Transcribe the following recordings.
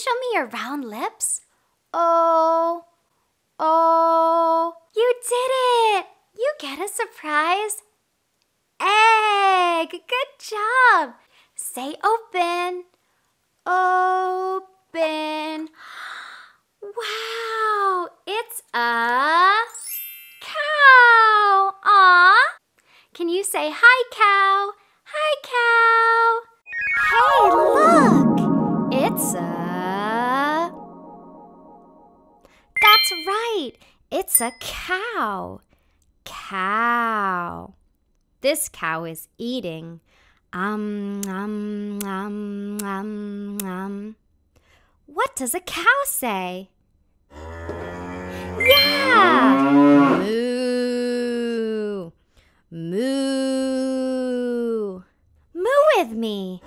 show me your round lips? Oh, oh, you did it! You get a surprise egg. Good job. Say open. Open. Wow, it's a cow. Aw. Can you say hi, cow? Hi, cow. Hey, look. It's a. It's a cow. Cow. This cow is eating. Um, um, um, um, um. What does a cow say? Yeah! Moo! Moo! Moo with me!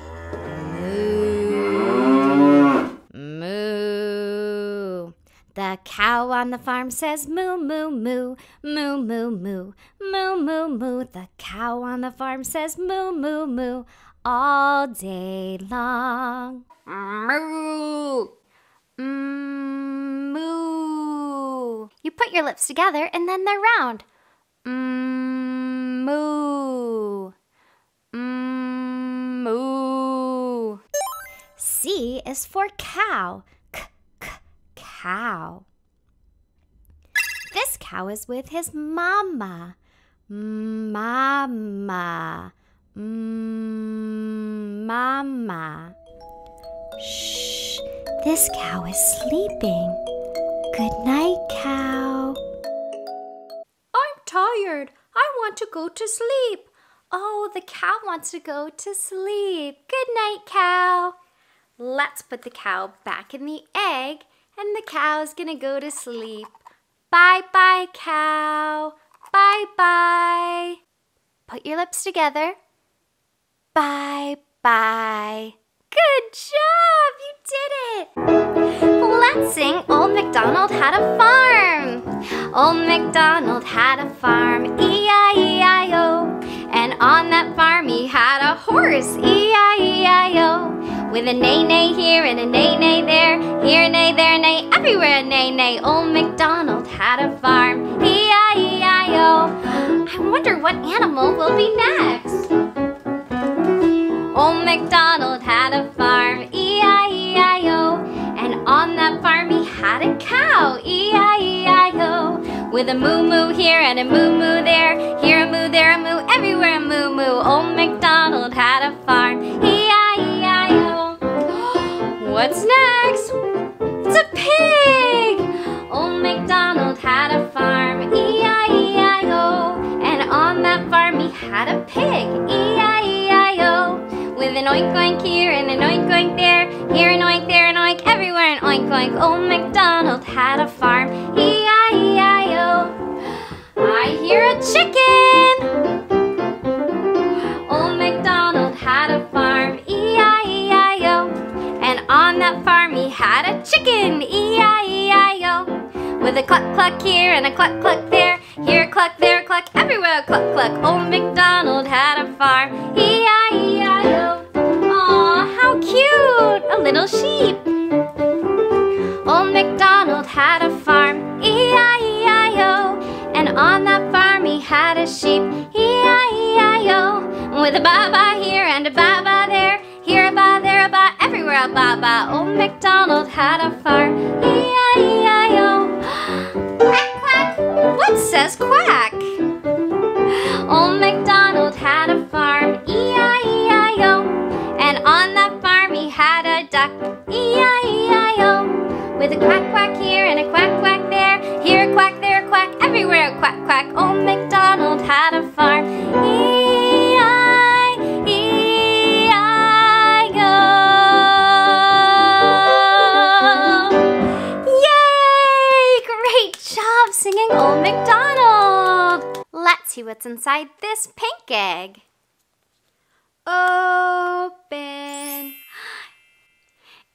cow on the farm says moo moo moo, moo moo moo, moo moo moo. The cow on the farm says moo moo moo all day long. Moo. Mm, moo. You put your lips together and then they're round. Mm, moo. Mm, moo. C is for cow. Cow. This cow is with his mama. Mama. Mama. Shh. This cow is sleeping. Good night, cow. I'm tired. I want to go to sleep. Oh, the cow wants to go to sleep. Good night, cow. Let's put the cow back in the egg, and the cow's gonna go to sleep. Bye bye, cow. Bye bye. Put your lips together. Bye bye. Good job! You did it! Let's sing Old MacDonald Had a Farm. Old MacDonald had a farm, E-I-E-I-O. And on that farm he had a horse, E-I-E-I-O. With a neigh-neigh here and a neigh-neigh there, here neigh, there neigh, everywhere a neigh-neigh. Old MacDonald had a farm, E-I-E-I-O. I wonder what animal will be next. Old MacDonald had a farm, E-I-E-I-O. And on that farm he had a cow, E-I-E-I-O. With a moo-moo here and a moo-moo there, here a moo, there a moo, everywhere a moo-moo. Old MacDonald had a farm, E-I-E-I-O. What's next? It's a pig! Old MacDonald had a farm, E-I-E-I-O. And on that farm he had a pig, E-I-E-I-O. With an oink oink here and an oink oink there, here an oink, there an oink, everywhere an oink oink. Old MacDonald had a farm, E-I-E-I-O. I hear a chicken! On that farm he had a chicken, E-I-E-I-O. With a cluck cluck here and a cluck cluck there, here a cluck, there a cluck, everywhere a cluck cluck. Old MacDonald had a farm, E-I-E-I-O. Aw, how cute! A little sheep. Old MacDonald had a farm, E-I-E-I-O. And on that farm he had a sheep, E-I-E-I-O. With a ba-ba here and a ba-ba there, a ba-ba. Old MacDonald had a farm, E-I-E-I-O. Quack, quack, what says quack? Old MacDonald had a farm, E-I-E-I-O. And on that farm he had a duck, E-I-E-I-O. With a quack quack here and a quack quack there, here a quack, there a quack, everywhere a quack quack. Old MacDonald what's inside this pink egg. Open.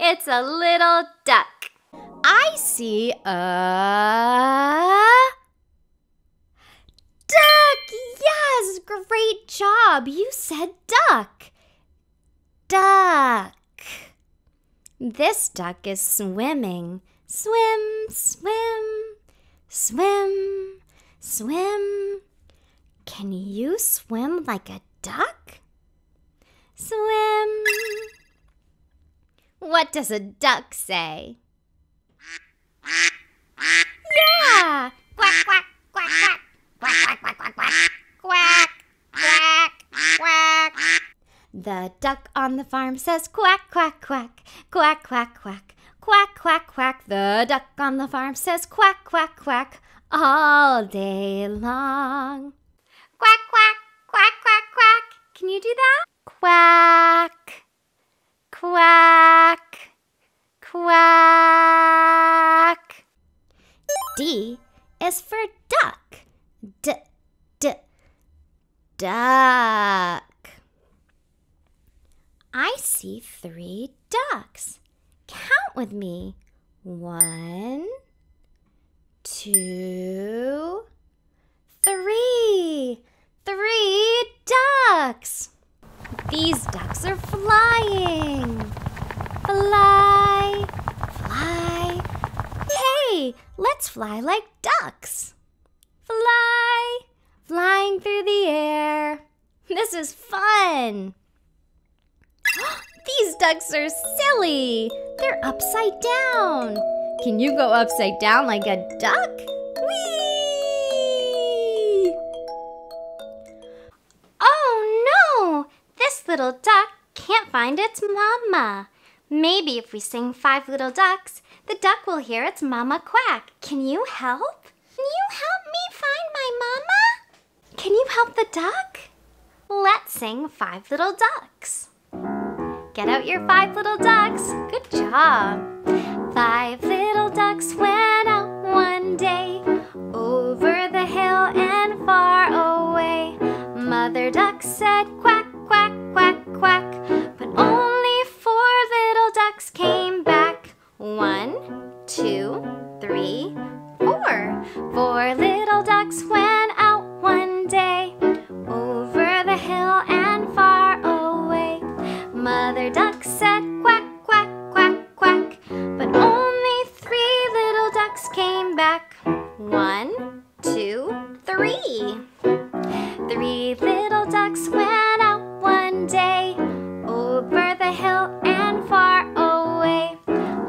It's a little duck. I see a duck. Yes, great job. You said duck. Duck. This duck is swimming. Swim, swim, swim, swim. Can you swim like a duck? Swim. What does a duck say? Yeah! Quack, quack, quack, quack. Quack, quack, quack, quack, quack. Quack, quack, quack. The duck on the farm says quack, quack, quack. Quack, quack, quack. Quack, quack, quack. The duck on the farm says quack, quack, quack. All day long. Quack, quack, quack, quack, quack. Can you do that? Quack, quack, quack. D is for duck. D, d, duck. I see three ducks. Count with me. One, two, three. Three ducks. These ducks are flying. Fly, fly. Hey, let's fly like ducks. Fly, flying through the air. This is fun. These ducks are silly. They're upside down. Can you go upside down like a duck? Whee! Little duck can't find its mama. Maybe if we sing Five Little Ducks, the duck will hear its mama quack. Can you help? Can you help me find my mama? Can you help the duck? Let's sing Five Little Ducks. Get out your five little ducks. Good job. Five little ducks went out one day over the hill and far away. Mother duck said quack, quack, quack. But only four little ducks came back. One, two, three, four. Four little ducks went out one day over the hill and far away. Mother duck said quack, quack, quack, quack. But only three little ducks came back. One, two, three. Three little ducks went day over the hill and far away.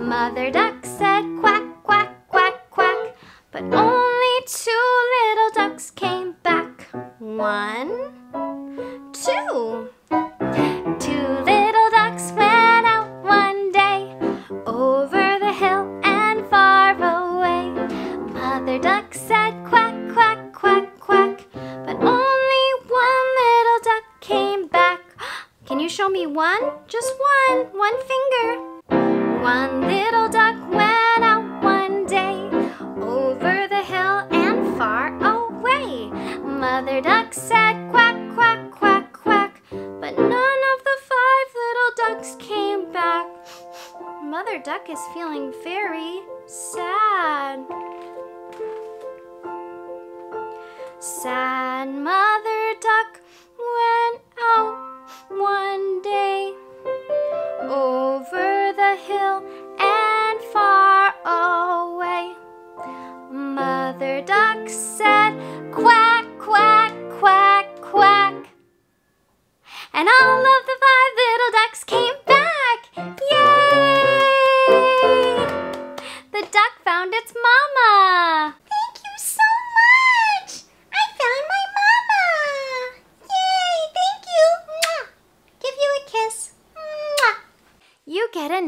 Mother duck said quack, quack, quack, quack. But only two little ducks came back. One, me one? Just one, one finger. One little duck went out one day over the hill and far away. Mother duck said quack, quack, quack, quack. But none of the five little ducks came back. Mother duck is feeling very sad. Sad mother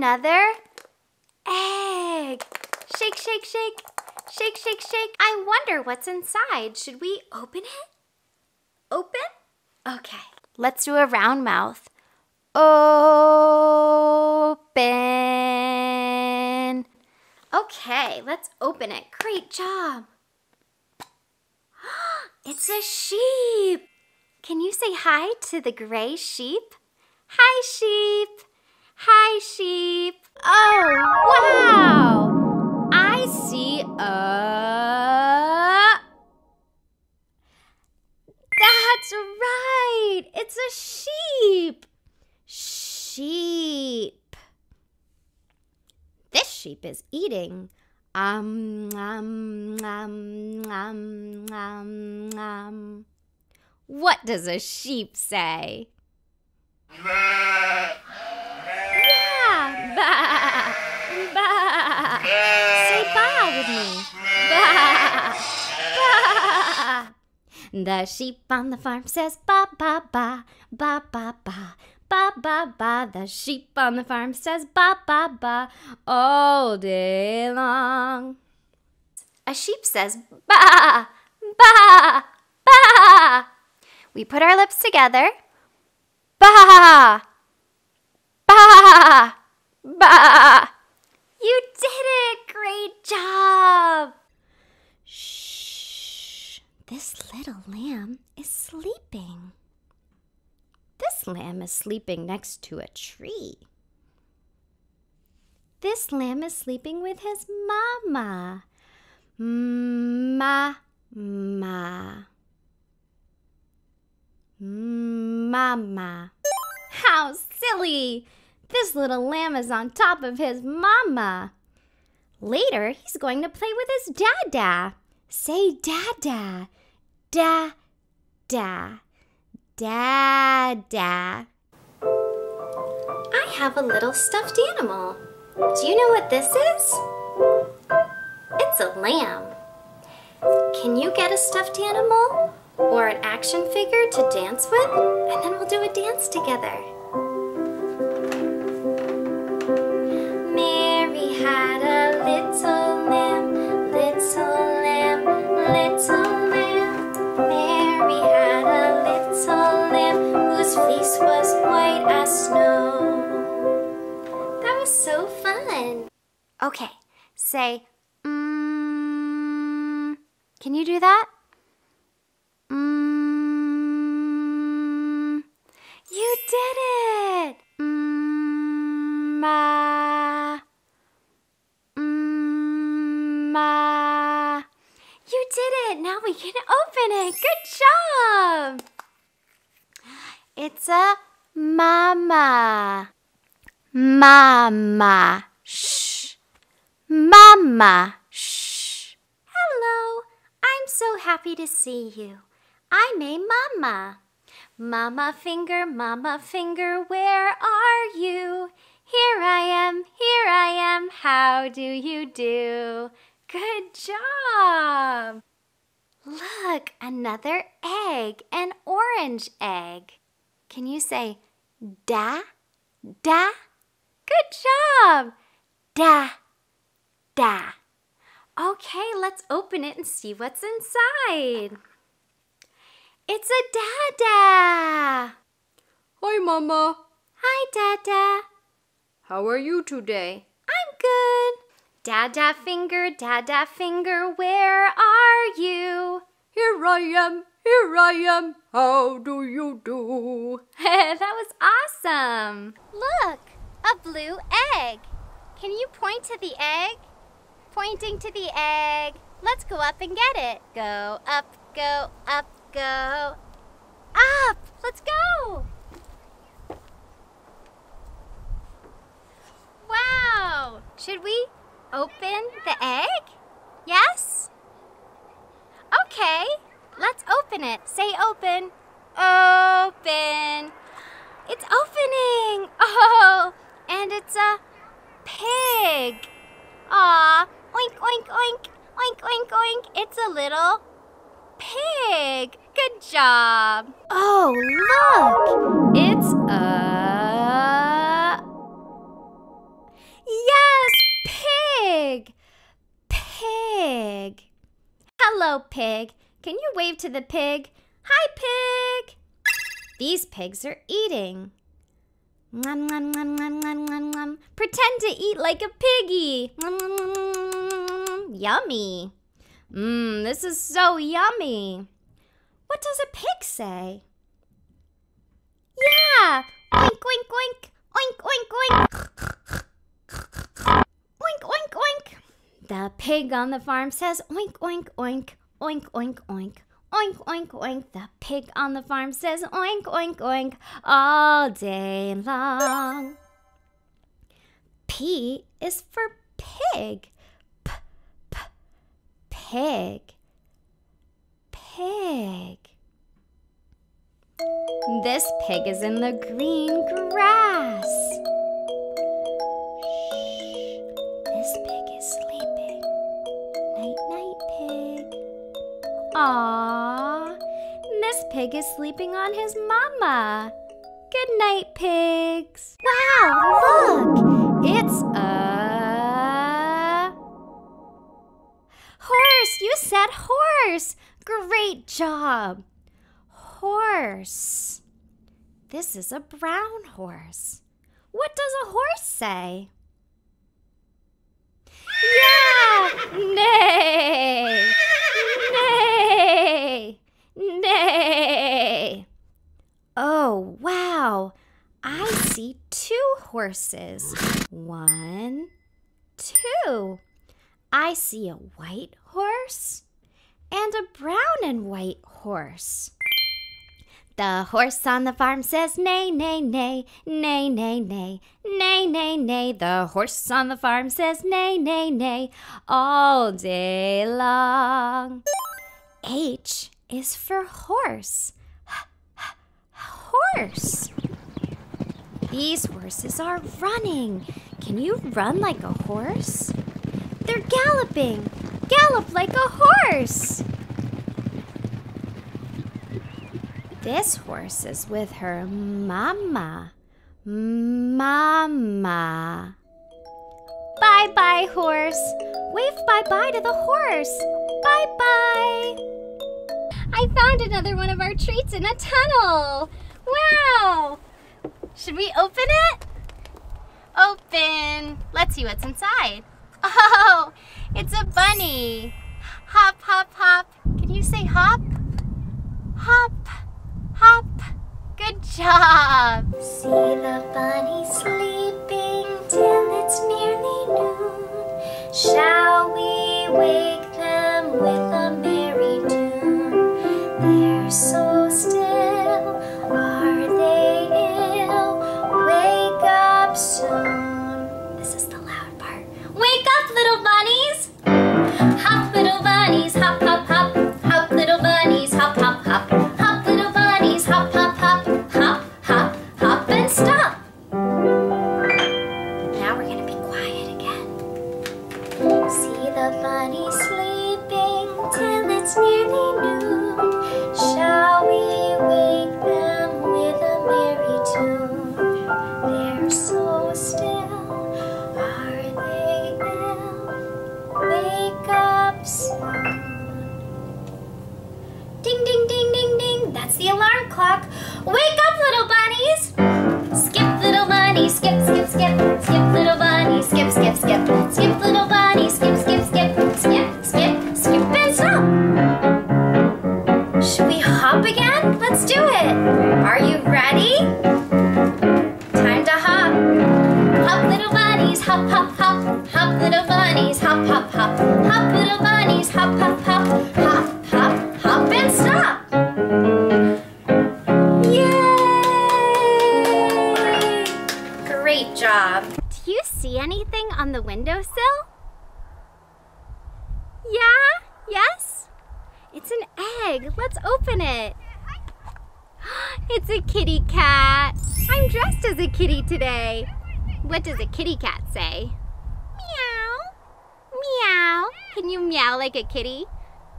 another egg. Shake, shake, shake. Shake, shake, shake. I wonder what's inside. Should we open it? Open? Okay. Let's do a round mouth. Open. Okay, let's open it. Great job. It's a sheep. Can you say hi to the gray sheep? Hi, sheep. Hi, sheep. Oh, wow. I see a. That's right. It's a sheep. Sheep. This sheep is eating. Um, um, um, um, um, um. What does a sheep say? With me. The sheep on the farm says ba, ba, ba, ba, ba, ba. Ba ba ba, the sheep on the farm says ba ba ba all day long. A sheep says ba ba ba. We put our lips together. Ba ba ba. You did it! Great job! Shh. This little lamb is sleeping. This lamb is sleeping next to a tree. This lamb is sleeping with his mama. Ma, ma. Mama. How silly! This little lamb is on top of his mama. Later, he's going to play with his dada. Say dada. Da, da. Dada. I have a little stuffed animal. Do you know what this is? It's a lamb. Can you get a stuffed animal or an action figure to dance with? And then we'll do a dance together. Mary had a little lamb, little lamb, little lamb. Mary had a little lamb whose fleece was white as snow. That was so fun. Okay, say, mmm. Can you do that? Mmm. You did it! Mm, ma. Mmm. Ma. You did it! Now we can open it! Good job! It's a mama. Mama. Shh. Mama. Shh. Hello. I'm so happy to see you. I'm a mama. Mama finger, mama finger, where are you? Here I am, here I am, how do you do? Good job! Look, another egg, an orange egg. Can you say da, da? Good job! Da, da. Okay, let's open it and see what's inside. It's a dada. Hi, Mama. Hi, Dada. How are you today? I'm good. Dada finger, Dada finger, where are you? Here I am, here I am. How do you do? that was awesome. Look, a blue egg. Can you point to the egg? Pointing to the egg. Let's go up and get it. Go up, go up, go up. Let's go. Wow. Should we open the egg? Yes? Okay. Let's open it. Say open. Open. It's opening. Oh, and it's a pig. Aw, oink, oink, oink, oink, oink, oink. It's a little pig. Good job. Oh, look. It's a. Yes, pig. Pig. Hello, pig. Can you wave to the pig? Hi, pig. These pigs are eating. Nom, nom, nom, nom, nom, nom, nom. Pretend to eat like a piggy. Nom, nom, nom, nom, nom. Yummy. Mmm, this is so yummy. What does a pig say? Yeah. Oink, oink, oink. Oink, oink, oink. Oink, oink, oink. The pig on the farm says oink, oink, oink. Oink, oink, oink. Oink, oink, oink. The pig on the farm says oink, oink, oink all day long. P is for pig. P, p, pig. Pig. This pig is in the green grass. Shh. This pig is sleeping. Night, night, pig. Aww. This pig is sleeping on his mama. Good night, pigs. Wow, look! It's a horse. You said horse. Great job. Horse. This is a brown horse. What does a horse say? Yeah! Nay! Nay! Nay! Oh, wow. I see two horses. One, two. I see a white horse and a brown and white horse. The horse on the farm says nay, nay, nay, nay, nay, nay, nay, nay, nay. The horse on the farm says nay, nay, nay, all day long. H is for horse. Horse. These horses are running. Can you run like a horse? They're galloping. Gallop like a horse. This horse is with her mama. Mama. Bye bye, horse. Wave bye bye to the horse. Bye bye. I found another one of our treats in a tunnel. Wow. Should we open it? Open. Let's see what's inside. Oh, it's a bunny. Hop, hop, hop. Can you say hop? Hop, hop. Good job. See the bunny a kitty?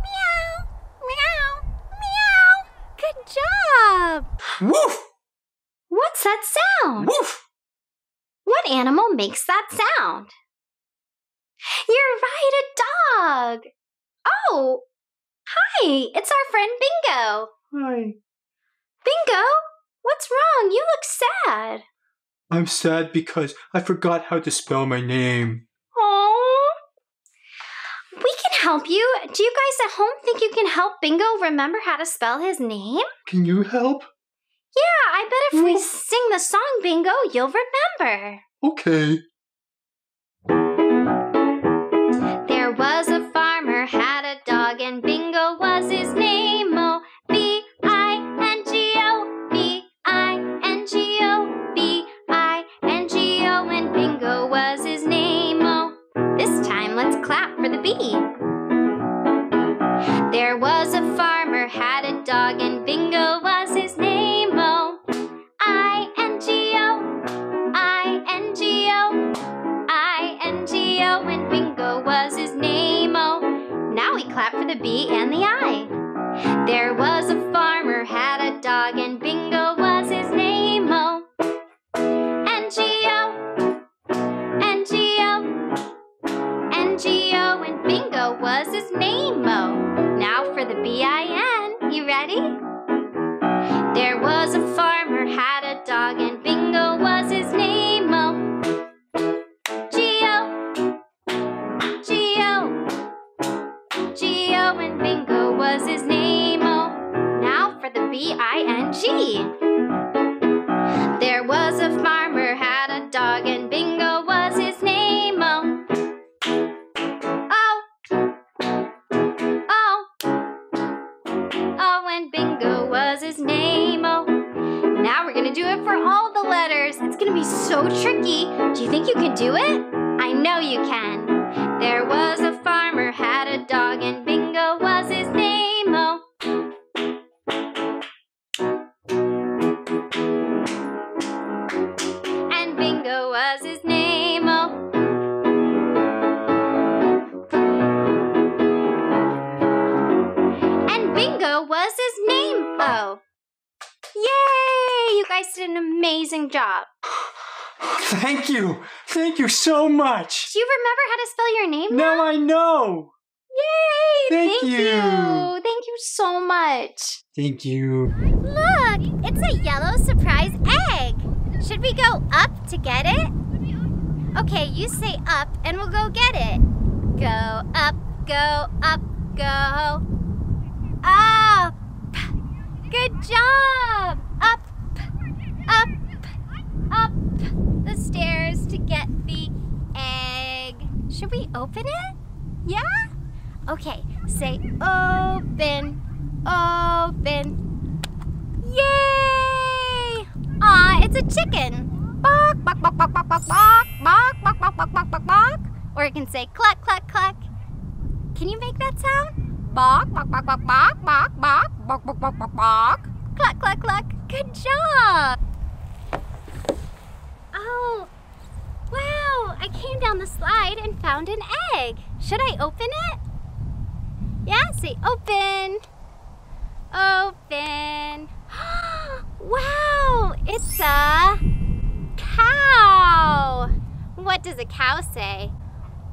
Meow. Meow. Meow. Good job. Woof! What's that sound? Woof! What animal makes that sound? You're right, a dog. Oh, hi, it's our friend Bingo. Hi. Bingo, what's wrong? You look sad. I'm sad because I forgot how to spell my name. Oh, help you. Do you guys at home think you can help Bingo remember how to spell his name? Can you help? Yeah, I bet if we Mm. sing the song Bingo, you'll remember. Okay. There was a farmer had a dog and Bingo was his name. Oh, B I N G O, B I N G O, B I N G O, and Bingo was his name. Oh, this time let's clap for the bee. Dog and Bingo was his name. Oh, I N G O, I N G O, I N G O, and Bingo was his name. Oh, now we clap for the B and the I. There was a farmer had a dog and Bingo was his name. Oh, N G O, N G O, N G O, and Bingo was his name. Oh, now for the B I N. You ready? There was a farmer had a dog and Bingo was his name. Oh, G O, G O, G O, and Bingo was his name. Oh, now for the B I N G. so tricky. Do you think you can do it? I know you can. There was a farmer had a dog and Bingo was his name. Oh. And Bingo was his name. Oh. And Bingo was his name. Oh. Yay! You guys did an amazing job. Thank you. Thank you so much. Do you remember how to spell your name? Now I know. Yay! Thank you. Thank you so much. Thank you. Look, it's a yellow surprise egg. Should we go up to get it? Okay, you say up and we'll go get it. Go up, go up, go up. Good job. Up, up, stairs to get the egg. Should we open it? Yeah? Okay, say open, open. Yay! Aw, it's a chicken. Bok, bok, bok, bok, bok, bok, bok, bok, bok, bok, bok, bok, bok, bok. Or it can say cluck, cluck, cluck. Can you make that sound? Bok, bok, bok, bok, bok, bok, bok, bok, bok, bok, bok, bok. Cluck, cluck, cluck. Good job. Oh, wow. I came down the slide and found an egg. Should I open it? Yeah, say open. Open. wow, it's a cow. What does a cow say?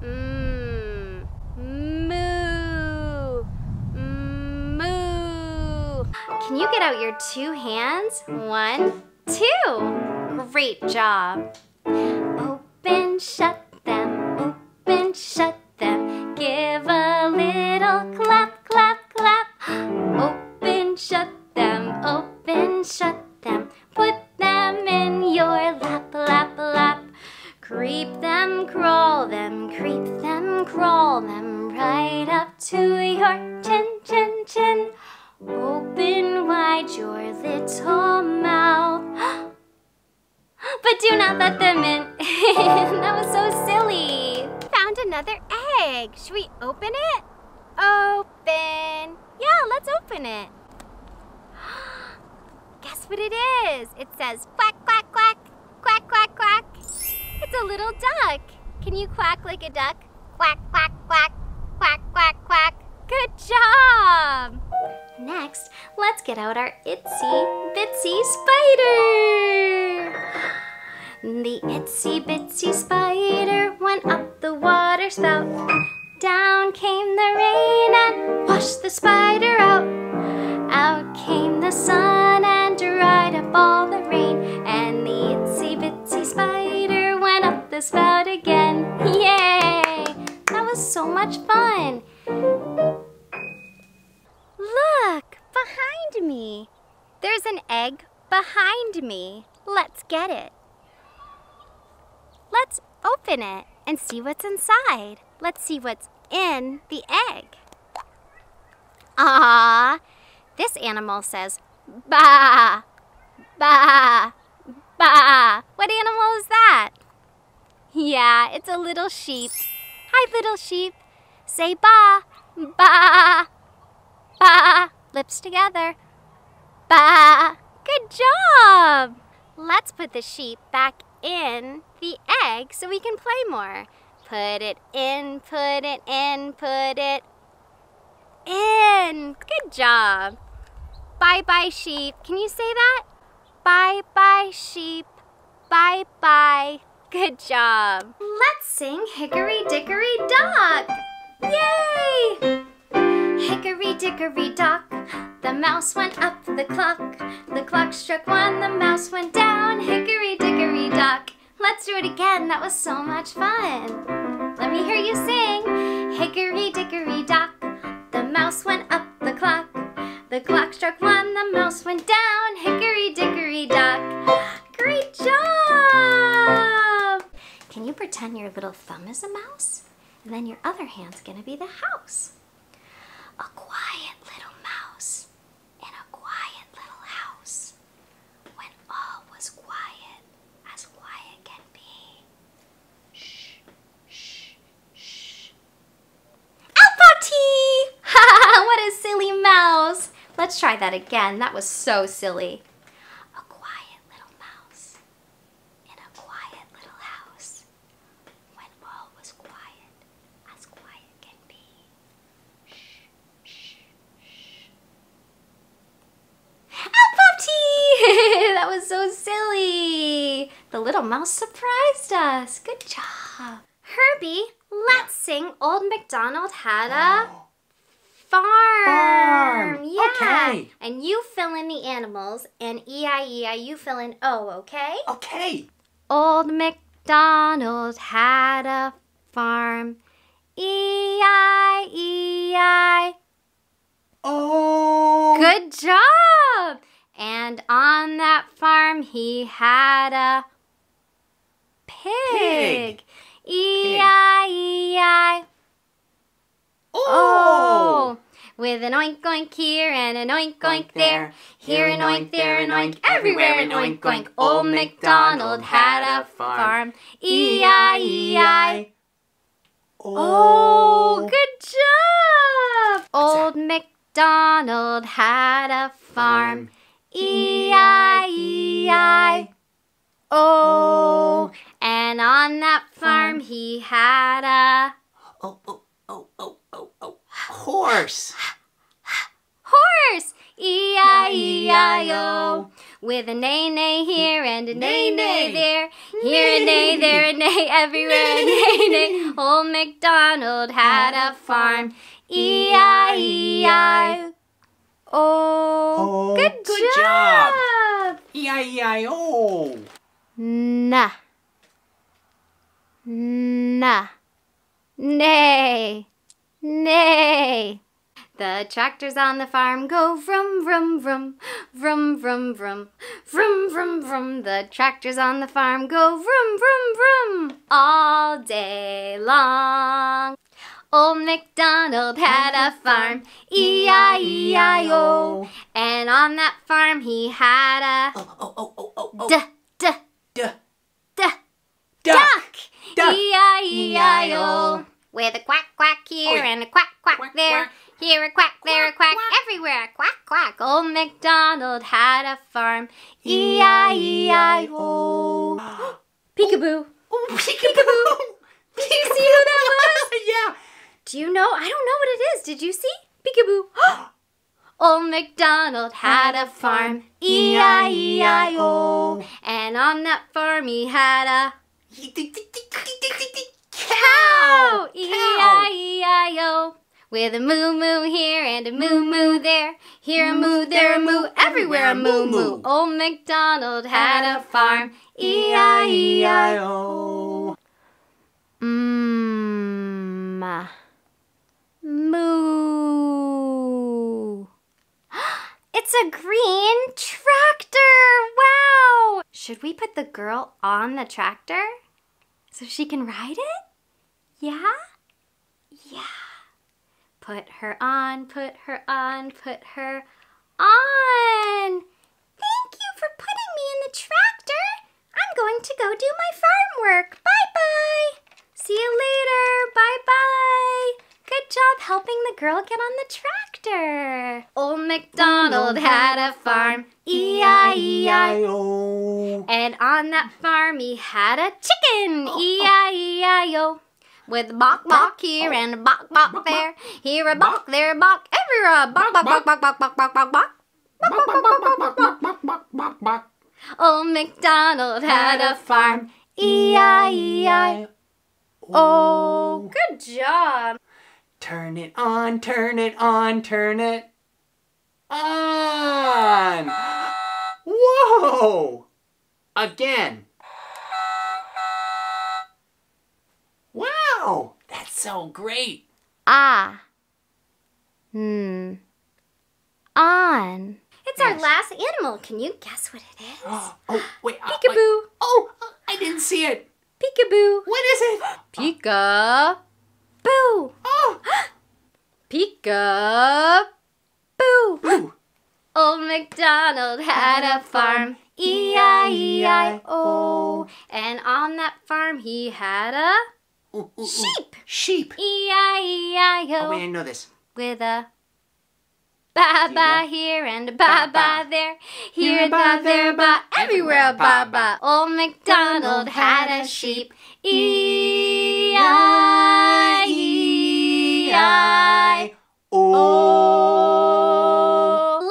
Mmm. Moo. Mm, moo. Can you get out your two hands? One, two. Great job. Open, shut them. Open, shut them. Give a little clap, clap, clap. Open, shut them. Open, shut them. Put them in your lap, lap, lap. Creep them, crawl them, creep them, crawl them right up to your chin, chin, chin. Open wide your little mouth. But do not let them in. that was so silly. Found another egg. Should we open it? Open. Yeah, let's open it. Guess what it is? It says quack, quack, quack, quack, quack, quack. It's a little duck. Can you quack like a duck? Quack, quack, quack, quack, quack, quack. Good job. Next, let's get out our itsy bitsy spider. The itsy bitsy spider went up the water spout. Down came the rain and washed the spider out. Out came the sun and dried up all the rain. And the itsy bitsy spider went up the spout again. Yay! That was so much fun. Look, behind me. There's an egg behind me. Let's get it. Let's open it and see what's inside. Let's see what's in the egg. Ah, this animal says ba, ba, ba. What animal is that? Yeah, it's a little sheep. Hi, little sheep. Say ba, ba, ba. Lips together. Ba. Good job. Let's put the sheep back in the egg so we can play more. Put it in, put it in, put it in. Good job. Bye bye, sheep. Can you say that? Bye bye, sheep. Bye bye. Good job. Let's sing Hickory Dickory Dock. Yay! Hickory Dickory Dock, the mouse went up the clock. The clock struck one, the mouse went down. Hickory Dickory Dock. Let's do it again. That was so much fun. Let me hear you sing. Hickory Dickory Dock, the mouse went up the clock. The clock struck one, the mouse went down. Hickory Dickory Dock. Great job! Can you pretend your little thumb is a mouse? And then your other hand's gonna be the house. A quiet little mouse in a quiet little house when all was quiet as quiet can be. Shh, shh, shh. Alpoti! Ha! What a silly mouse! Try that again. That was so silly. A quiet little mouse in a quiet little house when all was quiet as quiet can be. Alpopty! that was so silly. The little mouse surprised us. Good job. Herbie, let's sing Old MacDonald Had a oh. Farm. Farm. Yeah. Okay. And you fill in the animals, and E-I-E-I, you fill in O, okay? Okay. Old MacDonald had a farm. E E-I-E-I. Oh. Good job! And on that farm he had a pig. E E-I-E-I. Oh! With an oink oink here and an oink oink there. Here an oink, there an oink, everywhere an oink oink. Old MacDonald had a farm. E E-I-E-I. Oh, good job! Old MacDonald had a farm. E E-I-E-I. Oh, oh, and on that farm he had a Oh, oh, oh, oh, oh, oh. Horse. horse. E E-I-E-I-O. With a neigh neigh here and a neigh neigh there. Here a neigh, there a neigh, everywhere a neigh neigh. Old MacDonald had a farm. E E-I-E-I. Oh, Oh, good, good job. job. E-I-E-I-O. Na. Na. Nay. Nay. The tractors on the farm go vroom, vroom, vroom, vroom, vroom, vroom, vroom, vroom, vroom. The tractors on the farm go vroom, vroom, vroom all day long. Old MacDonald had a farm, E-I-E-I-O. And on that farm he had a Oh, oh, oh, oh, oh, oh. duh, duh, Duh. duh, Duck. Duck. E-I-E-I-O. With a quack quack here Oh, and a quack quack, Quack, there. quack. Here a quack, there a quack, everywhere a quack quack. Old MacDonald had a farm. E-I-E-I-O. Peekaboo. Oh, oh peekaboo. Did you see who that was? yeah. Do you know? I don't know what it is. Did you see? Peekaboo. Old MacDonald had a farm. E-I-E-I-O. And on that farm he had a cow. E-I-E-I-O. With a moo moo here and a moo moo there. Here a moo, there a moo, everywhere a moo moo. Old MacDonald had a farm. E-I-E-I-O. Mmm. Moo. It's a green tractor. Wow. Should we put the girl on the tractor so she can ride it? Yeah? Yeah. Put her on, put her on, put her on. Thank you for putting me in the tractor. I'm going to go do my farm work. Bye bye. See you later. Bye bye. Good job helping the girl get on the tractor. Old MacDonald had a farm, E E-I-E-I. E-I-O. And on that farm he had a chicken, E E-I-E-I-O. With a bok bok here and a bok bok there. Here a bok, there a bok, everywhere a bok bok bok bok bok bok bok bok bok. Old MacDonald had a farm, E E-I-E-I-O. Good job. Turn it on, turn it on, turn it on. Whoa! Again. So great. Ah. Hmm. On. It's our last animal. Can you guess what it is? Oh, wait. uh, wait. Peekaboo. Oh, I didn't see it. Peekaboo. What is it? Pika. Boo. Oh, Pika. Boo. boo. Old MacDonald had a farm, E-I-E-I-O, And on that farm he had a Ooh, ooh, ooh. sheep, Sheep. E Oh, wait, I E-I-E-I-O. didn't know this. With a ba ba know? here and a ba ba there. Here a ba, there ba, everywhere a ba ba. Old MacDonald had a sheep, E E-I-E-I. Oh.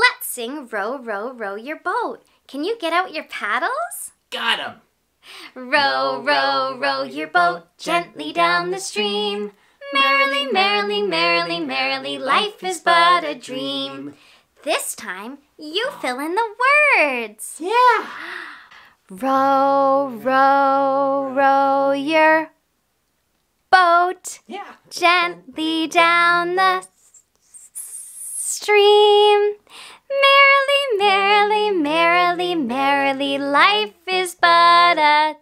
Let's sing Row, Row, Row Your Boat. Can you get out your paddles? Got him. Row, row, row your boat gently down the stream. Merrily, merrily, merrily, merrily, life is but a dream. This time, you fill in the words. Yeah. Row, row, row your boat Yeah. gently down the stream. Merrily, merrily, merrily, merrily, life is but a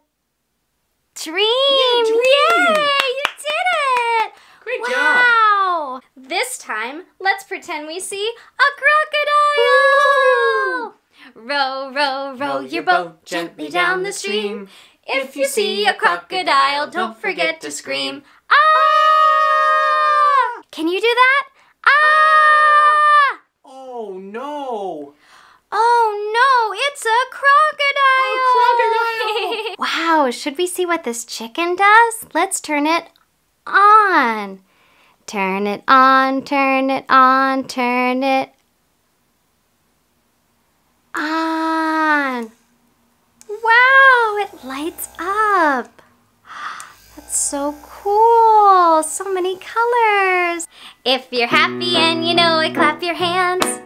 dream. dream. Yay, you did it! Great job. wow. This time, let's pretend we see a crocodile. Row, row, row your boat gently down the stream. If you see a crocodile, don't forget to scream. Ah! Can you do that? Ah! Oh no. Oh no, it's a crocodile! A crocodile! wow, should we see what this chicken does? Let's turn it on. Turn it on, turn it on, turn it on. Wow, it lights up. That's so cool. So many colors. If you're happy and you know it, clap your hands.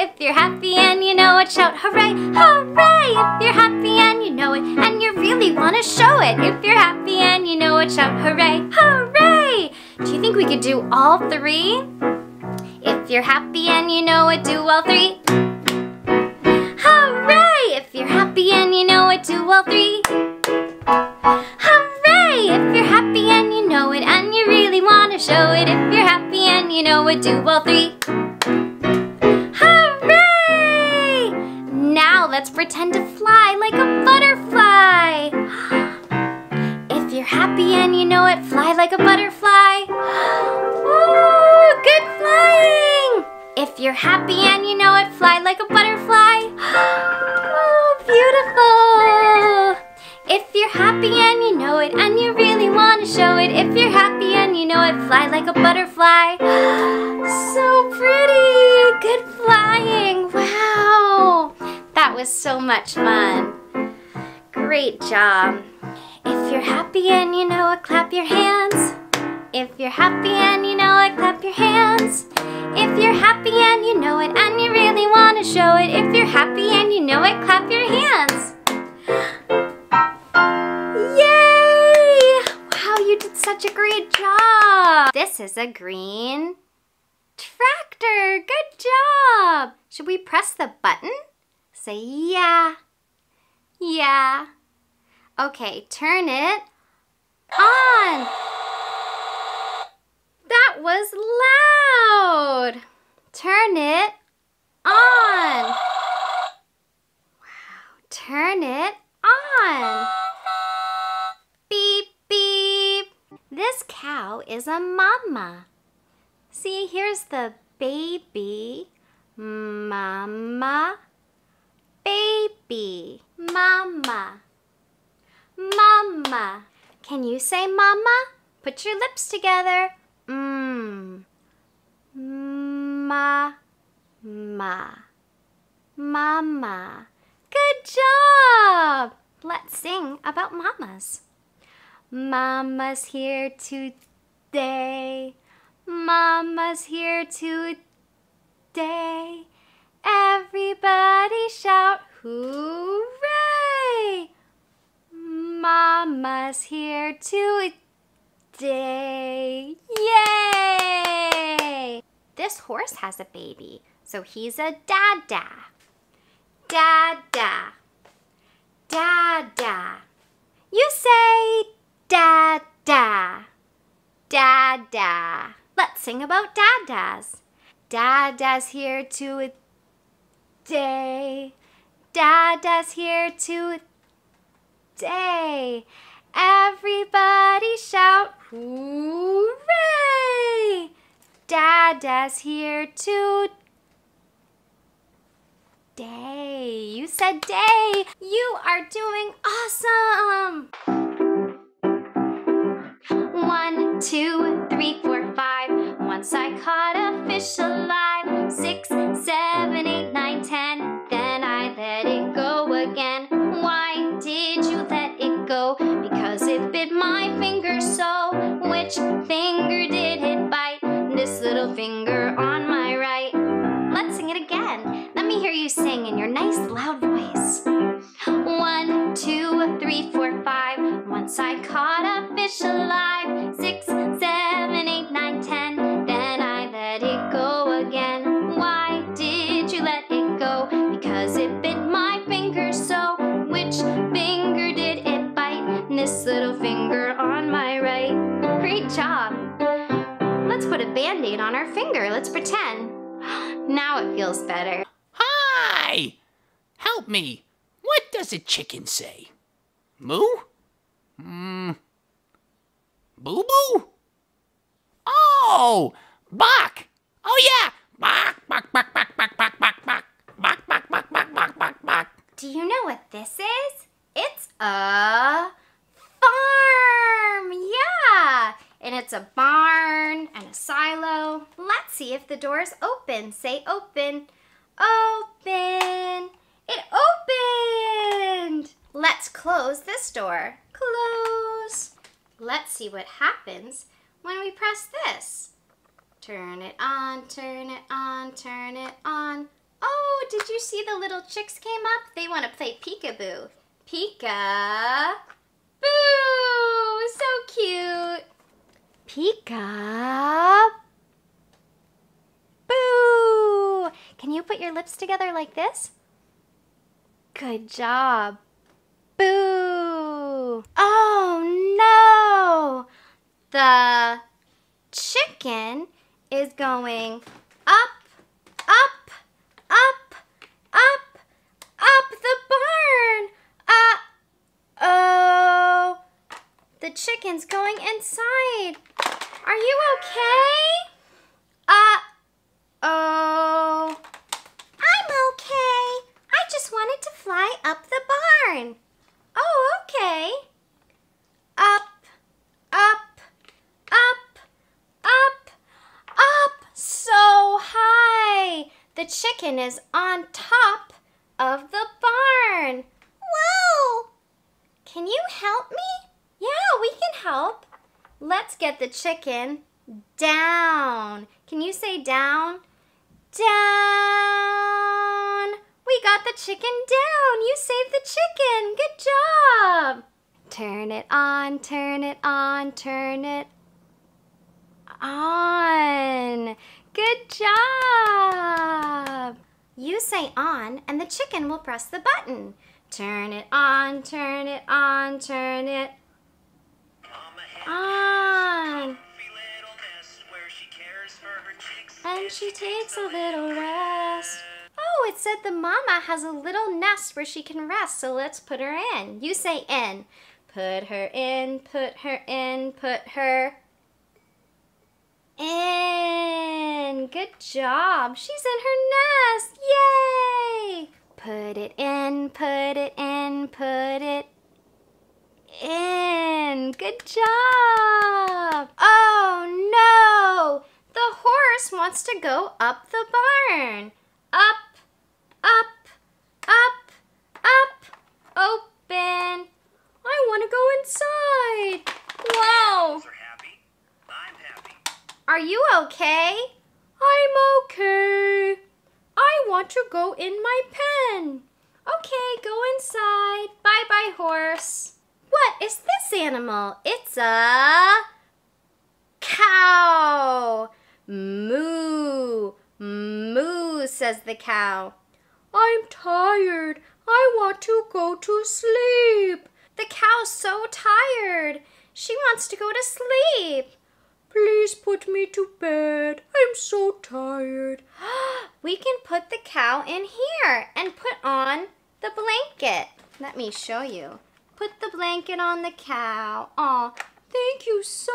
If you're happy and you know it, shout hooray, hooray! If you're happy and you know it and you really want to show it, if you're happy and you know it, shout hooray, hooray! Do you think we could do all three? If you're happy and you know it, do all three. Hooray! If you're happy and you know it, do all three. Hooray! If you're happy and you know it and you really want to show it, if you're happy and you know it, do all three. Hooray! Let's pretend to fly like a butterfly. If you're happy and you know it, fly like a butterfly. Ooh, good flying! If you're happy and you know it, fly like a butterfly. Oh, beautiful! If you're happy and you know it and you really want to show it, if you're happy and you know it, fly like a butterfly. So pretty! Good was so much fun. Great job. If you're happy and you know it, clap your hands. If you're happy and you know it, clap your hands. If you're happy and you know it and you really want to show it, if you're happy and you know it, clap your hands. Yay! Wow, you did such a great job. This is a green tractor. Good job. Should we press the button? Say yeah. Yeah. Okay, turn it on. That was loud. Turn it on. Wow, turn it on. Beep, beep. This cow is a mama. See, here's the baby. Mama. Baby. Mama. Mama. Can you say mama? Put your lips together. Mmm. Ma. Ma. Mama. Good job! Let's sing about mamas. Mama's here today. Mama's here today. Everybody shout hooray! Mama's here today. Yay! This horse has a baby, so he's a dada. Dada. Dada. You say dada. Dada. Let's sing about dadas. Dada's here today. Dada's here today. Everybody shout hooray! Dada's here today. You said day. You are doing awesome. One, two, three, four, five. Once I caught a fish alive. Finger so. Which finger did it bite? This little finger on my right. Let's sing it again. Let me hear you sing in your nice loud voice. One, two, three, four, five. Once I caught a fish alive. Six, seven, job. Let's put a band aid on our finger. Let's pretend. Now it feels better. Hi! Help me. What does a chicken say? Moo? Hmm. Boo boo? Oh! Bok! Oh yeah! Bok, bok, bok, bok, bok, bok, bok, bok. Bok, bok, bok, bok, bok, bok, bok. Do you know what this is? It's a farm. Yeah. And it's a barn and a silo. Let's see if the door is open. Say open. Open. It opened. Let's close this door. Close. Let's see what happens when we press this. Turn it on, turn it on, turn it on. Oh, did you see the little chicks came up? They want to play peekaboo. Peeka. Boo! So cute. Peeka. Boo! Can you put your lips together like this? Good job. Boo! Oh no! The chicken is going up, up, up, up, up the barn. Uh oh. The chicken's going inside. Are you okay? Uh oh. I'm okay. I just wanted to fly up the barn. Oh, okay. Up, up, up, up, up, so high. The chicken is on top of the barn. Whoa! Can you help me? Yeah, we can help. Let's get the chicken down. Can you say down? Down. We got the chicken down. You saved the chicken. Good job. Turn it on, turn it on, turn it on. Good job. You say on, and the chicken will press the button. Turn it on, turn it on, turn it on. And she takes a little rest. Oh, it said the mama has a little nest where she can rest, so let's put her in. You say in. Put her in, put her in, put her in. Good job. She's in her nest. Yay! Put it in, put it in, put it in. Good job. Oh no! The horse wants to go up the barn. Up, up, up, up. Open. I want to go inside. Wow. Are you okay? I'm okay. I want to go in my pen. Okay, go inside. Bye bye, horse. What is this animal? It's a cow. Moo, moo, says the cow. I'm tired. I want to go to sleep. The cow's so tired. She wants to go to sleep. Please put me to bed. I'm so tired. we can put the cow in here and put on the blanket. Let me show you. Put the blanket on the cow. Oh, thank you so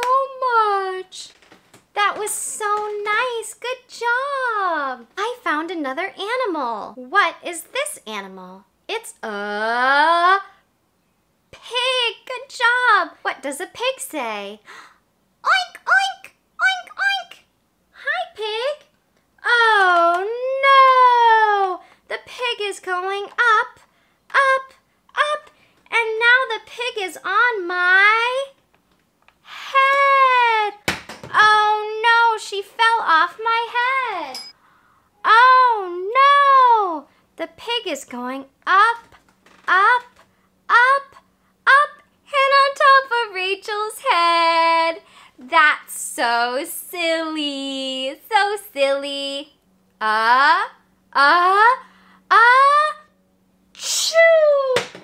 much. That was so nice. Good job. I found another animal. What is this animal? It's a pig. Good job. What does a pig say? Oink, oink, oink, oink. Hi, pig. Oh, no. The pig is going up, up, up. And now the pig is on my head. Oh, no. She fell off my head. Oh, no. The pig is going up, up, up, up, and on top of Rachel's head. That's so silly. So silly. Uh, uh, uh, choo!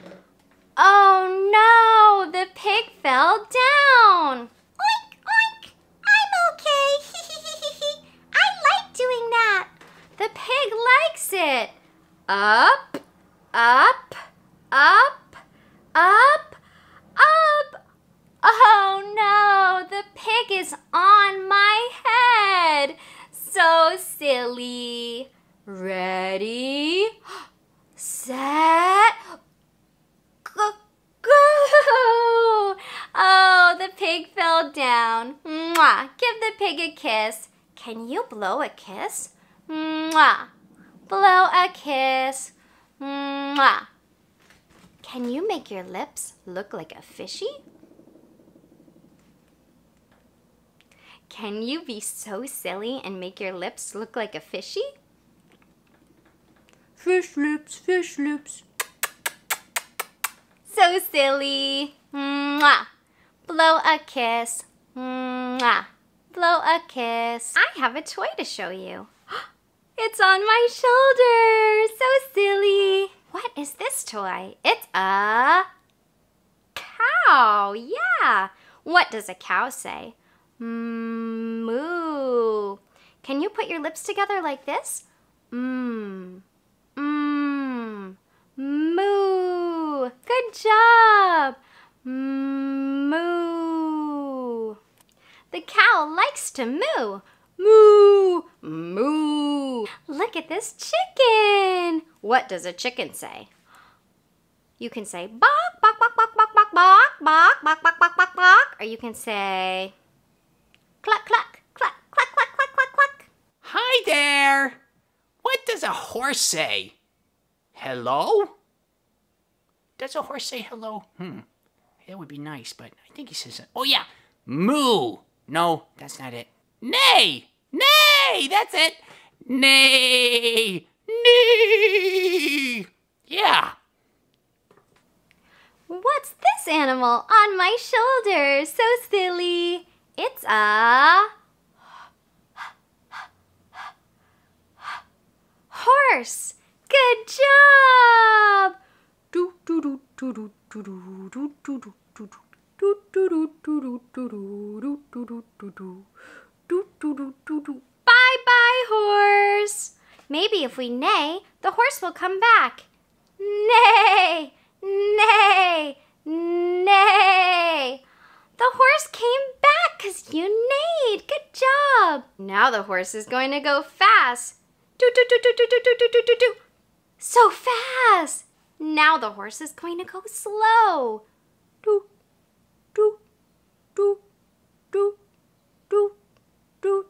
Oh no, the pig fell down. Oink, oink, I'm okay. I like doing that. The pig likes it. Up, up, up, up, up. Oh no, the pig is on my head. So silly. Ready, set, go, go. Oh, the pig fell down. Mwah. Give the pig a kiss. Can you blow a kiss? Mwah. Blow a kiss. Mwah. Can you make your lips look like a fishy? Can you be so silly and make your lips look like a fishy? Fish lips, fish lips. So silly. Mwah. Blow a kiss. Mwah. Blow a kiss. I have a toy to show you. It's on my shoulder. So silly. What is this toy? It's a cow. Yeah. What does a cow say? Moo. Can you put your lips together like this? Mmm. Mmm. Moo. Good job. Moo. The cow likes to moo. Moo. Moo. Look at this chicken. What does a chicken say? You can say bok, bok, bok, bok, bok, bok, bok, bok, bok, bok, bok, bok, bok. Or you can say cluck, cluck, cluck, cluck, cluck, cluck, cluck, cluck. Hi there. What does a horse say? Hello? Does a horse say hello? Hmm. That would be nice, but I think he says, oh yeah, moo. No, that's not it. Nay! Nay! That's it! Nay! Nay! Yeah. What's this animal on my shoulder? So silly. It's a horse. Good job! Do do do do do do do do do do do Bye bye, horse. Maybe if we neigh, the horse will come back. Neigh, neigh, neigh. The horse came back because you neighed. Good job. Now the horse is going to go fast. Do, do, do, do, do, do, do, do, do, do. So fast. Now the horse is going to go slow. do do do do do do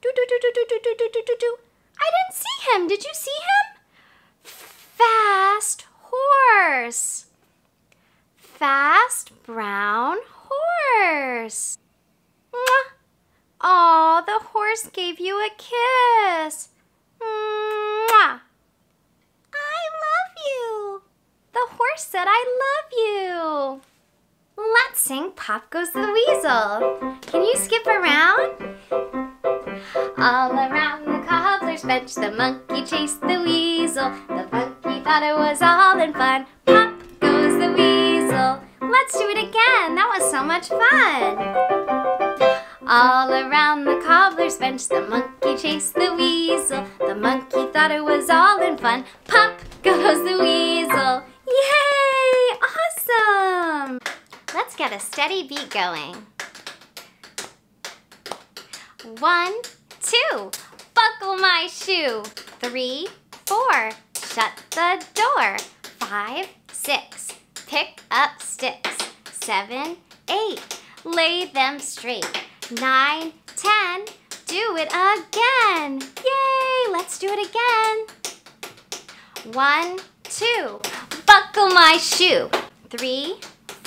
Do, do, do, do, do, do, do, do, do, do. I didn't see him. Did you see him? Fast horse. Fast brown horse. Mwah. Oh, the horse gave you a kiss. Mwah. I love you. The horse said I love you. Let's sing Pop Goes the Weasel. Can you skip around? All around the cobbler's bench, the monkey chased the weasel. The monkey thought it was all in fun. Pop goes the weasel. Let's do it again. That was so much fun. All around the cobbler's bench, the monkey chased the weasel. The monkey thought it was all in fun. Pop goes the weasel. Yay! Awesome! Let's get a steady beat going. One, two, buckle my shoe. Three, four, shut the door. Five, six, pick up sticks. Seven, eight, lay them straight. Nine, ten, do it again. Yay! Let's do it again. One, two, buckle my shoe. Three,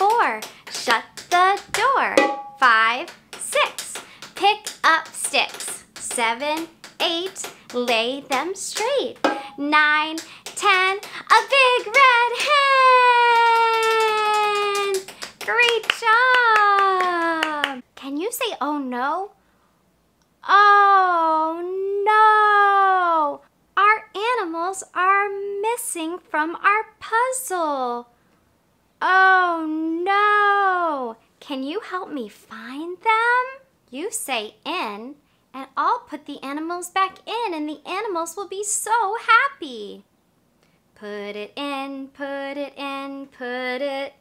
four, shut the door. Five, six, pick up sticks. Seven, eight, lay them straight. Nine, ten, a big red hen. Great job. Can you say, oh no? Oh no! Our animals are missing from our puzzle. Oh no! Can you help me find them? You say in, and I'll put the animals back in, and the animals will be so happy. Put it in, put it in, put it.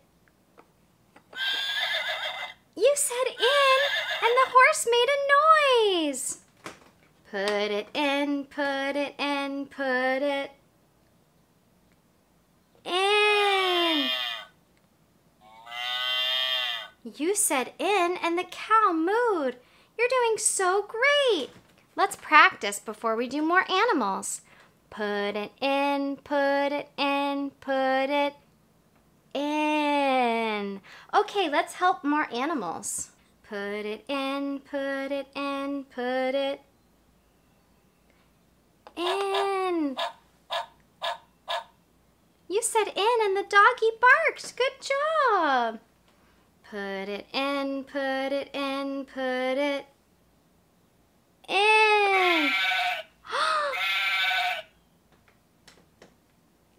You said in, and the horse made a noise. Put it in, put it in, put it in. You said in, and the cow mooed. You're doing so great. Let's practice before we do more animals. Put it in, put it in, put it in. Okay, let's help more animals. Put it in, put it in, put it in. You said in and the doggy barked. Good job. Put it in, put it in, put it in.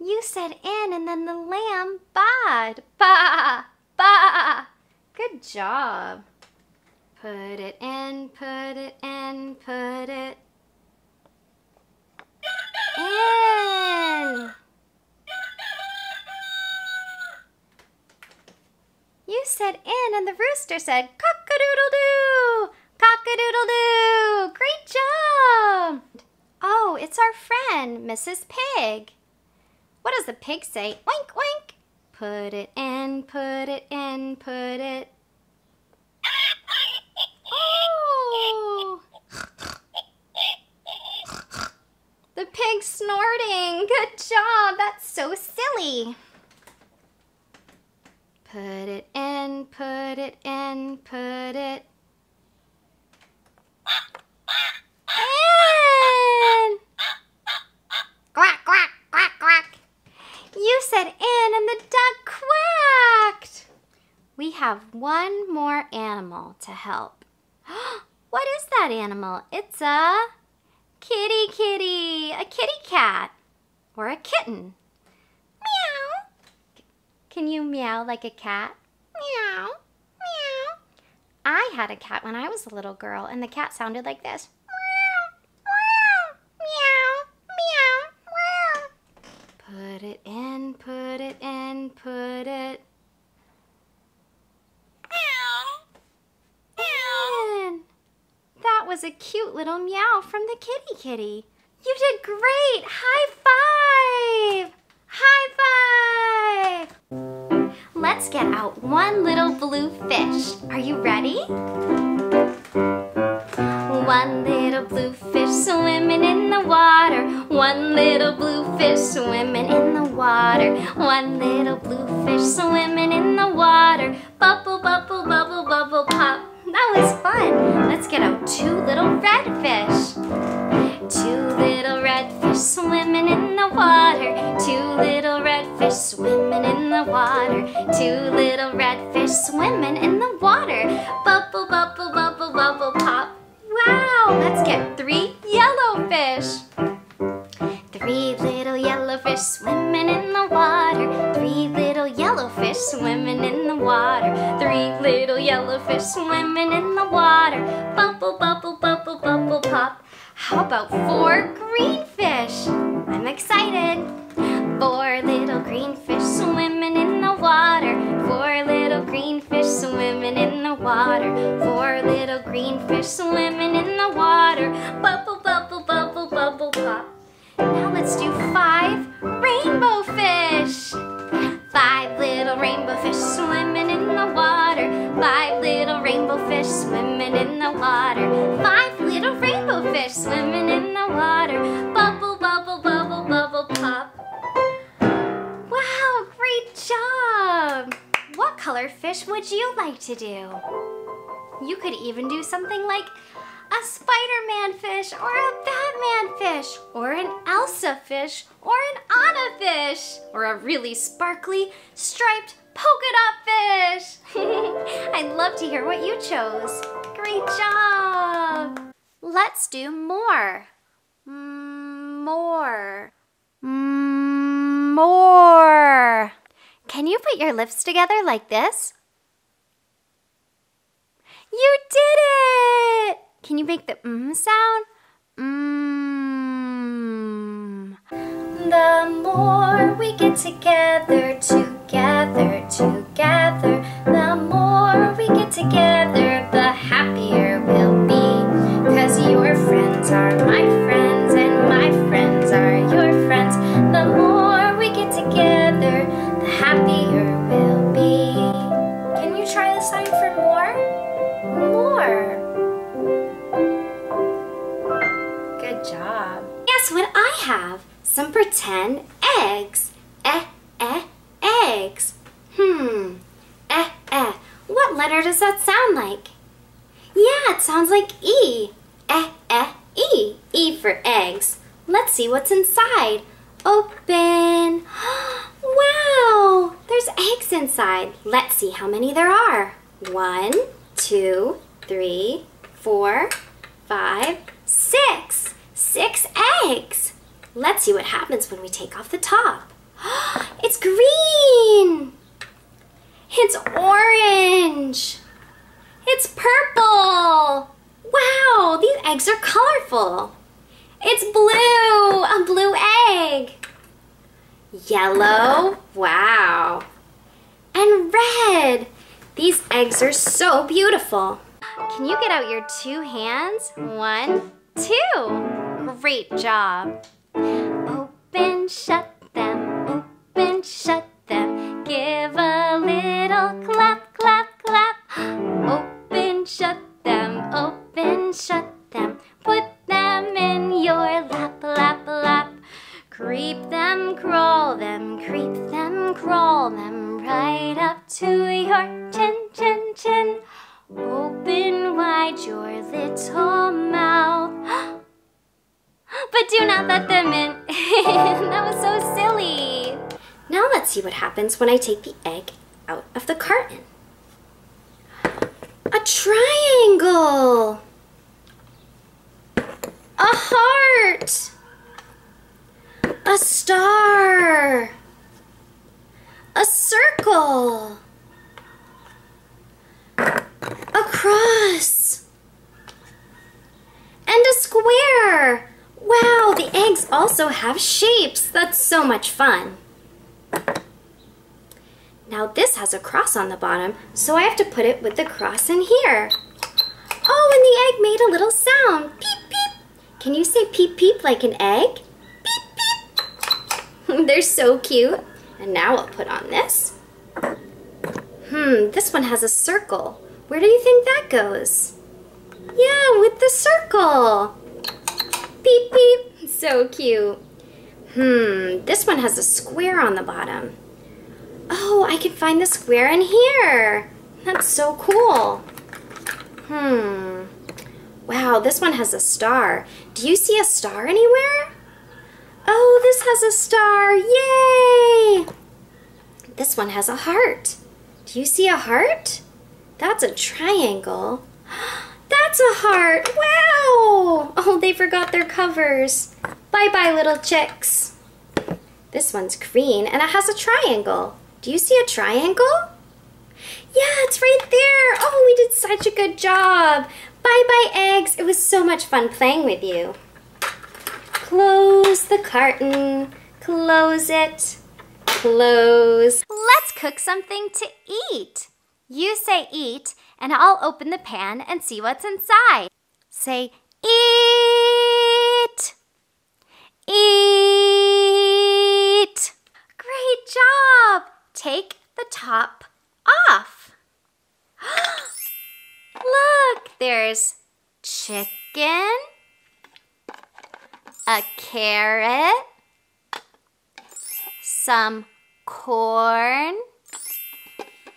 you said in and then the lamb baaed. Ba, ba. Good job. Put it in, put it in, put it in. You said in, and the rooster said cock-a-doodle-doo! Cock-a-doodle-doo! Great job! Oh, it's our friend, Mrs. Pig. What does the pig say? Oink, oink. Put it in, put it in, put it. Oh! The pig's snorting. Good job. That's so silly. Put it in, put it in, put it in. Quack, quack, quack, quack. You said in and the duck quacked. We have one more animal to help. What is that animal? It's a kitty kitty, a kitty cat. or a kitten? Can you meow like a cat? Meow. Meow. I had a cat when I was a little girl, and the cat sounded like this. Meow meow meow meow meow. Put it in, put it in, put it in. That was a cute little meow from the kitty kitty. You did great! High five! High five! Let's get out one little blue fish. Are you ready? One little blue fish swimming in the water. One little blue fish swimming in the water. One little blue fish swimming in the water. Bubble, bubble, bubble, bubble, pop. That was fun. Let's get out two little red fish. Two little red fish swimming in the water. Two little red fish swimming in the water. Two little red fish swimming in the water. Bubble, bubble, bubble, bubble, pop. Wow, let's get three yellow fish. Three little yellow fish swimming in the water. Three little yellow fish swimming in the water. Three little yellow fish swimming in the water. Bubble, bubble, bubble, bubble, pop. How about four green fish? I'm excited. Four little green fish swimming in the water. Four little green fish swimming in the water. Four little green fish swimming in the water. Bubble, bubble, bubble, bubble, pop. Now let's do five rainbow fish. Five little rainbow fish swimming in the water. Five little rainbow fish swimming in the water. Fish would you like to do? You could even do something like a Spider-Man fish or a Batman fish or an Elsa fish or an Anna fish or a really sparkly striped polka dot fish. I'd love to hear what you chose. Great job! Let's do more. Mm, More. Mm, More. Can you put your lips together like this? You did it! Can you make the mm sound? Mmm. The more we get together, together, together, the more we get together, the happier we'll be. Cause your friends are my friends, Guess what I have? Some pretend eggs. Eh, eh, eggs. Hmm. Eh, eh. What letter does that sound like? Yeah, it sounds like E. Eh, eh, E. E for eggs. Let's see what's inside. Open. Wow, there's eggs inside. Let's see how many there are. One, two, three, four, five, six. Six eggs. Let's see what happens when we take off the top. It's green. It's orange. It's purple. Wow, these eggs are colorful. It's blue, a blue egg. Yellow, wow. And red. These eggs are so beautiful. Can you get out your two hands? One, two. Great job. Open, shut them, open, shut them. Give a little clap, clap, clap. Open, shut them, open, shut them. Put them in your lap, lap, lap. Creep them, crawl them, creep them, crawl them right up to your chin, chin, chin. Open wide your little mouth. But do not let them in. that was so silly. Now let's see what happens when I take the egg out of the carton. A triangle. A heart. A star. A circle. A cross. And a square. Wow, the eggs also have shapes. That's so much fun. Now this has a cross on the bottom, so I have to put it with the cross in here. Oh, and the egg made a little sound. Peep, peep. Can you say peep, peep like an egg? Peep, peep. They're so cute. And now I'll put on this. Hmm, this one has a circle. Where do you think that goes? Yeah, with the circle. Beep, beep. So cute. Hmm, this one has a square on the bottom. Oh, I can find the square in here. That's so cool. Hmm. Wow, this one has a star. Do you see a star anywhere? Oh, this has a star. Yay! This one has a heart. Do you see a heart? That's a triangle. That's a heart. Wow! Oh, they forgot their covers. Bye-bye, little chicks. This one's green and it has a triangle. Do you see a triangle? Yeah, it's right there. Oh, we did such a good job. Bye-bye, eggs. It was so much fun playing with you. Close the carton. Close it. Close. Let's cook something to eat. You say eat, and I'll open the pan and see what's inside. Say eat. Eat. Great job. Take the top off. Look, there's chicken, a carrot, some corn,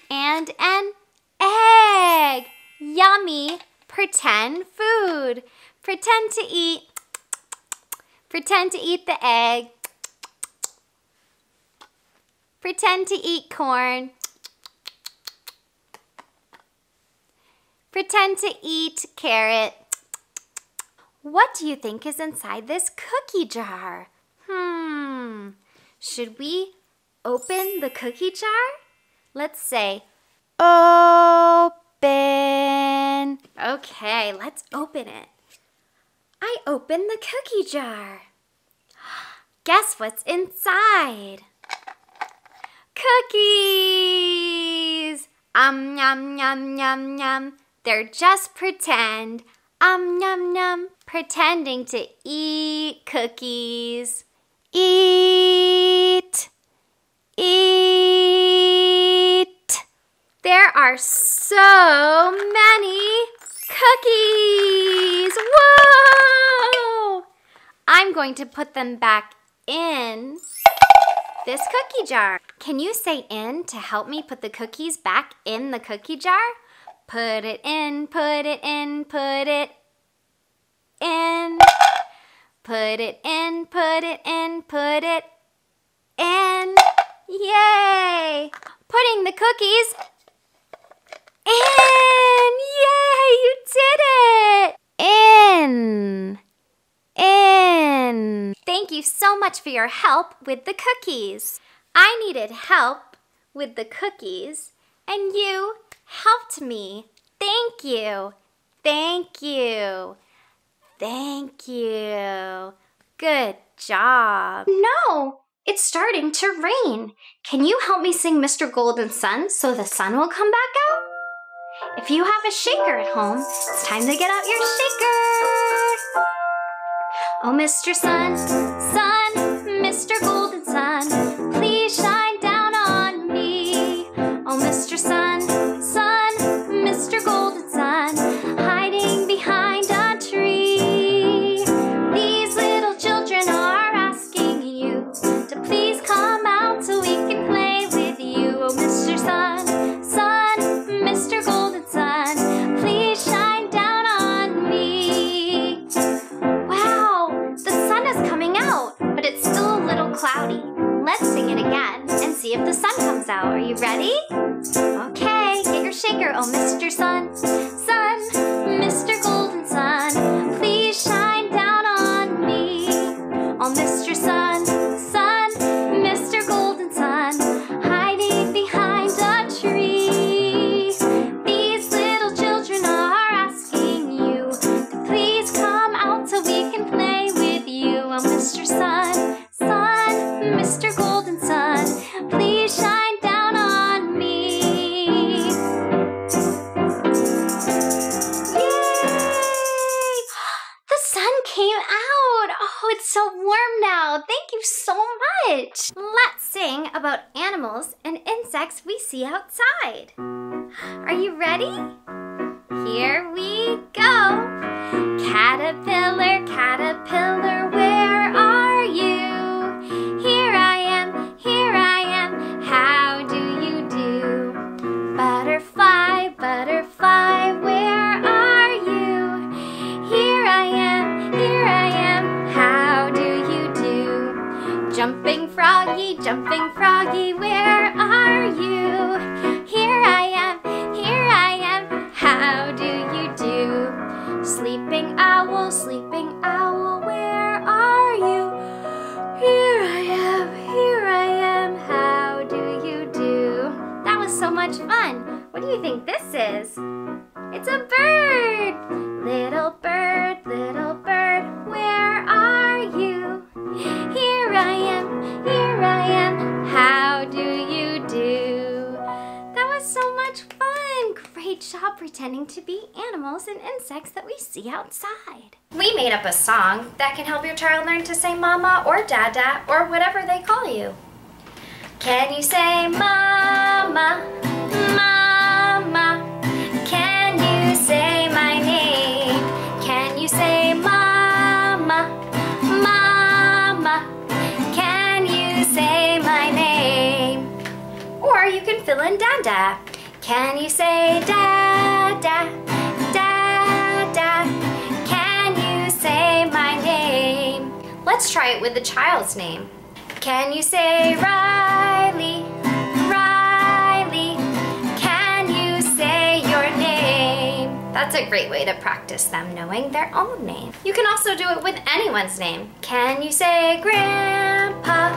and an egg. Yummy pretend food. Pretend to eat. Pretend to eat the egg. Pretend to eat corn. Pretend to eat carrot. What do you think is inside this cookie jar? Hmm, should we open the cookie jar? Let's say, open. Okay, let's open it. I open the cookie jar. Guess what's inside? Cookies! Um, yum, yum, yum, yum. They're just pretend. Um, yum, num. Pretending to eat cookies. Eat. Eat. There are so many cookies. Whoa! I'm going to put them back in this cookie jar. Can you say in to help me put the cookies back in the cookie jar? Put it in, put it in, put it in. Put it in, put it in, put it in. Yay! Putting the cookies in. Yay, you did it! In. In. Thank you so much for your help with the cookies. I needed help with the cookies, and you helped me. Thank you. Thank you. Thank you. Good job. No, it's starting to rain. Can you help me sing Mr. Golden Sun so the sun will come back out? If you have a shaker at home, it's time to get out your shaker. Oh, Mr. Sun, if the sun comes out. Are you ready? Okay, get your shaker, oh Mr. Sun. Insects we see outside. Are you ready? Here we go. Caterpillar, caterpillar, where are you? Here I am, here I am, how do you do? Butterfly, butterfly, where are you? Here I am, here I am, how do you do? Jumping froggy, jumping froggy, where do you think this is? It's a bird! Little bird, little bird, where are you? Here I am, here I am, how do you do? That was so much fun! Great job pretending to be animals and insects that we see outside. We made up a song that can help your child learn to say mama or dada or whatever they call you. Can you say mama, mama? Can you say my name? Can you say mama, mama? Can you say my name? Or you can fill in dada. Can you say dada, dada? Can you say my name? Let's try it with the child's name. Can you say Riley? That's a great way to practice them knowing their own name. You can also do it with anyone's name. Can you say Grandpa,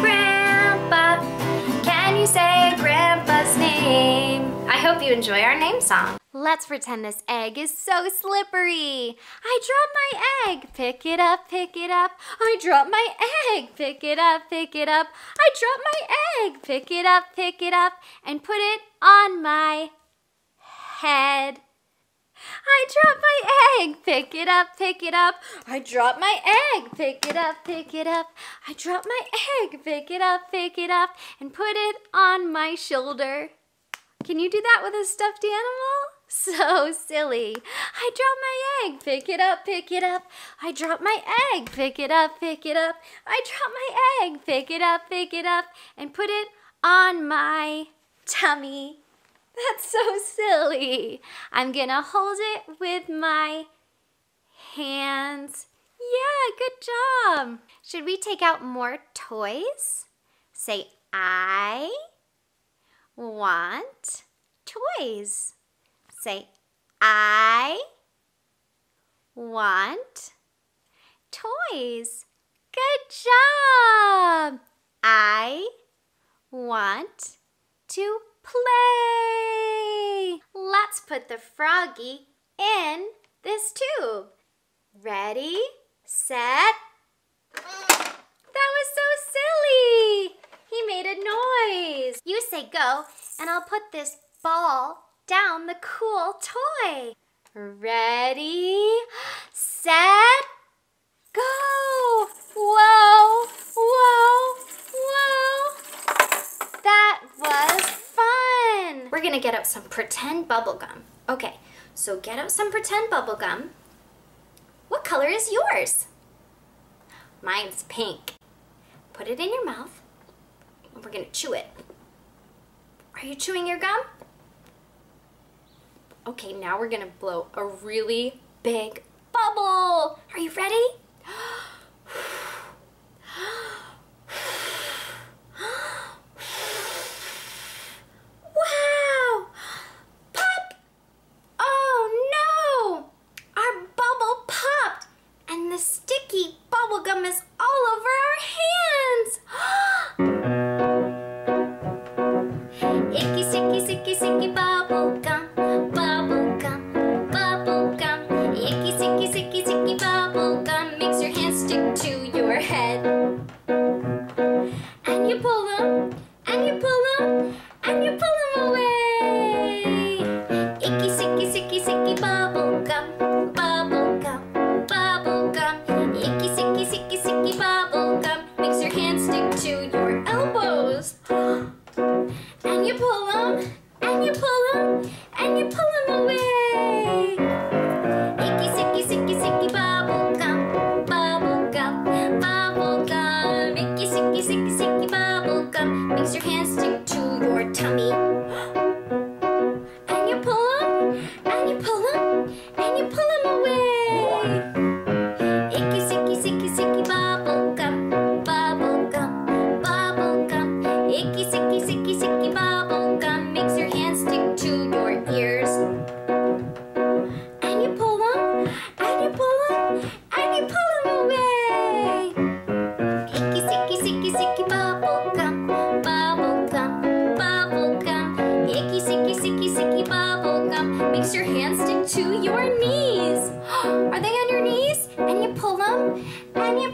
Grandpa? Can you say Grandpa's name? I hope you enjoy our name song. Let's pretend this egg is so slippery. I dropped my egg. Pick it up, pick it up. I dropped my egg. Pick it up, pick it up. I dropped my egg. Pick it up, pick it up, and put it on my head. I dropped my egg. Pick it up, pick it up. I dropped my egg. Pick it up, pick it up. I dropped my egg. Pick it up, pick it up, and put it on my shoulder. Can you do that with a stuffed animal? So silly. I dropped my egg. Pick it up, pick it up. I dropped my egg. Pick it up, pick it up. I dropped my egg. Pick it up, pick it up, and put it on my tummy. That's so silly. I'm gonna hold it with my hands. Yeah, good job. Should we take out more toys? Say, I want toys. Say, I want toys. Good job. I want to play. Let's put the froggy in this tube. Ready, set. That was so silly. He made a noise. You say go, and I'll put this ball down the cool toy. Ready, set, go. Whoa, whoa, whoa. That was. We're gonna get out some pretend bubble gum. Okay, so get out some pretend bubble gum. What color is yours? Mine's pink. Put it in your mouth and we're gonna chew it. Are you chewing your gum? Okay, now we're gonna blow a really big bubble. Are you ready? and you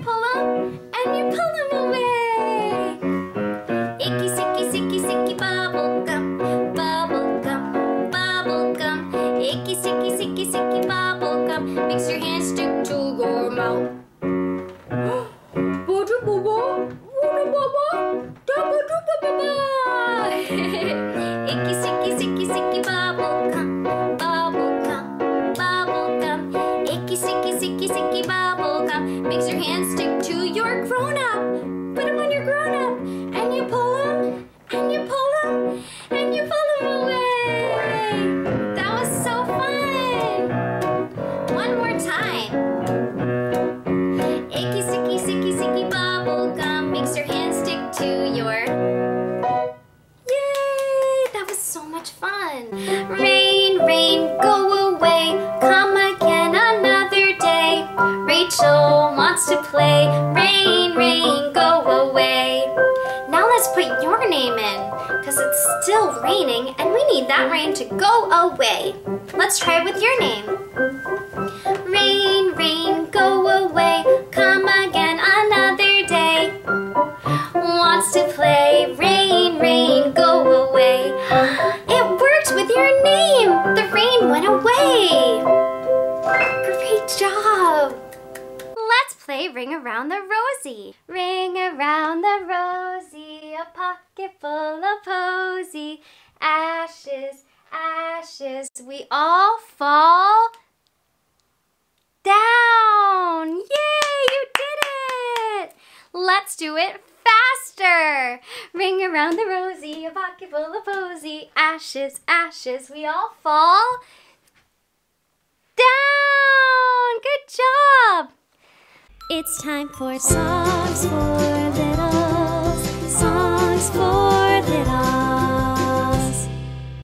for songs for